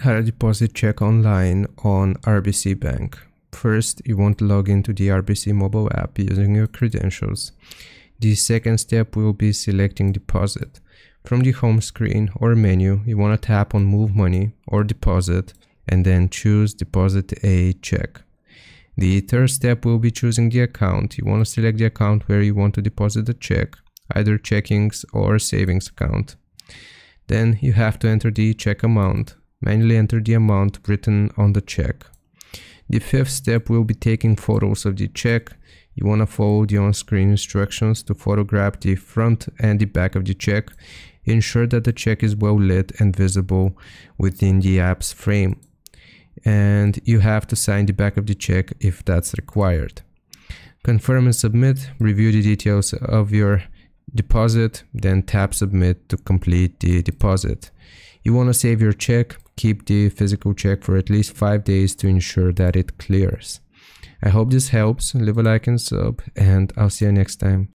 how to deposit check online on RBC Bank. First, you want to log into the RBC mobile app using your credentials. The second step will be selecting deposit. From the home screen or menu, you want to tap on move money or deposit and then choose deposit a check. The third step will be choosing the account. You want to select the account where you want to deposit the check, either checkings or savings account. Then you have to enter the check amount manually enter the amount written on the check. The fifth step will be taking photos of the check. You want to follow the on-screen instructions to photograph the front and the back of the check. Ensure that the check is well lit and visible within the app's frame. And you have to sign the back of the check if that's required. Confirm and submit. Review the details of your deposit, then tap submit to complete the deposit. You want to save your check keep the physical check for at least 5 days to ensure that it clears. I hope this helps, leave a like and sub, and I'll see you next time.